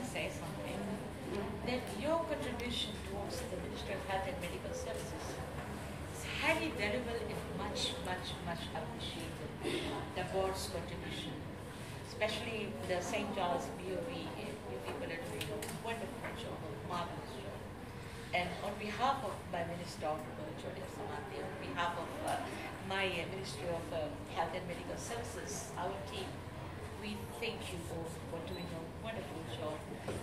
And your contribution towards the Ministry of Health and Medical Services is highly valuable and much, much, much appreciated. The board's contribution, especially the St. Charles BOV, you people are doing a wonderful job, marvelous job. And on behalf of my Minister, Dr. Jodip Samati, on behalf of uh, my uh, Ministry of uh, Health and Medical Services, our team, we thank you both for doing a wonderful job and please do continue